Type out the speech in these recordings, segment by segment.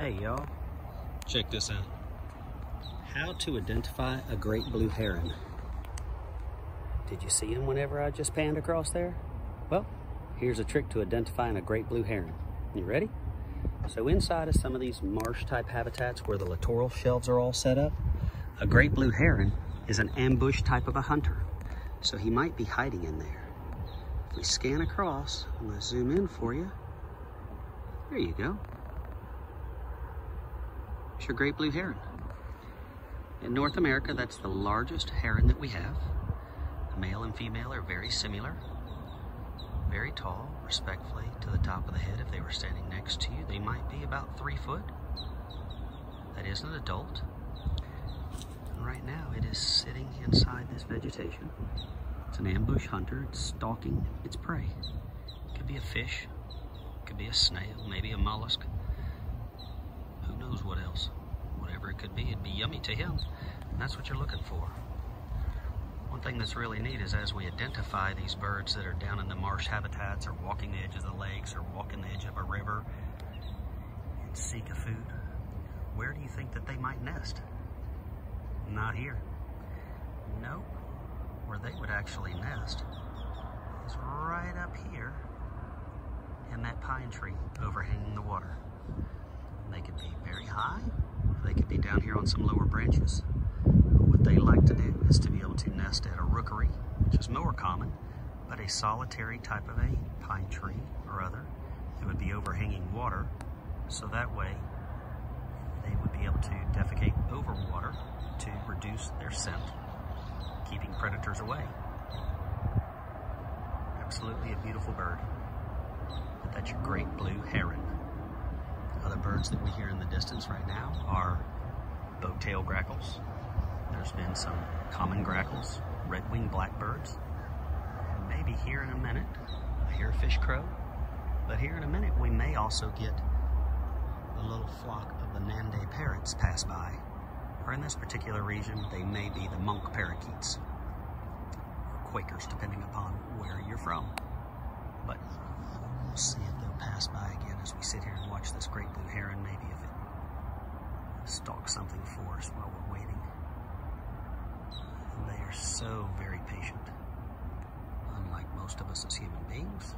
Hey y'all, Check this out. how to identify a great blue heron. Did you see him whenever I just panned across there? Well, here's a trick to identifying a great blue heron. You ready? So inside of some of these marsh type habitats where the littoral shelves are all set up, a great blue heron is an ambush type of a hunter. So he might be hiding in there. If we scan across, I'm gonna zoom in for you. There you go. It's your great blue heron. In North America, that's the largest heron that we have. The male and female are very similar, very tall, respectfully to the top of the head. If they were standing next to you, they might be about three foot. That is an adult. And right now, it is sitting inside this vegetation. It's an ambush hunter. It's stalking its prey. It could be a fish, it could be a snail, maybe a mollusk. Knows what else? Whatever it could be, it'd be yummy to him. And that's what you're looking for. One thing that's really neat is as we identify these birds that are down in the marsh habitats or walking the edge of the lakes or walking the edge of a river and seek a food, where do you think that they might nest? Not here. Nope. Where they would actually nest is right up here in that pine tree overhanging the water. They could be very high, they could be down here on some lower branches. But what they like to do is to be able to nest at a rookery, which is more common, but a solitary type of a pine tree or other that would be overhanging water. So that way they would be able to defecate over water to reduce their scent, keeping predators away. Absolutely a beautiful bird. But that's your great blue heron. Other birds that we hear in the distance right now are boat-tailed grackles. There's been some common grackles, red-winged blackbirds. Maybe here in a minute, I hear a fish crow. But here in a minute, we may also get a little flock of the Nanday parrots pass by. Or in this particular region, they may be the monk parakeets. Or Quakers, depending upon where you're from. But we'll see pass by again as we sit here and watch this great blue heron, maybe if it stalks something for us while we're waiting. And they are so very patient, unlike most of us as human beings.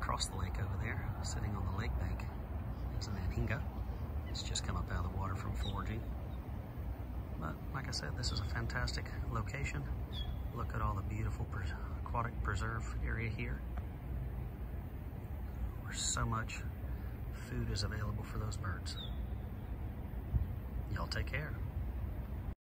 Across the lake over there, sitting on the lake bank, is an anhinga. It's just come up out of the water from foraging. But like I said, this is a fantastic location. Look at all the beautiful aquatic preserve area here. Where so much food is available for those birds. Y'all take care.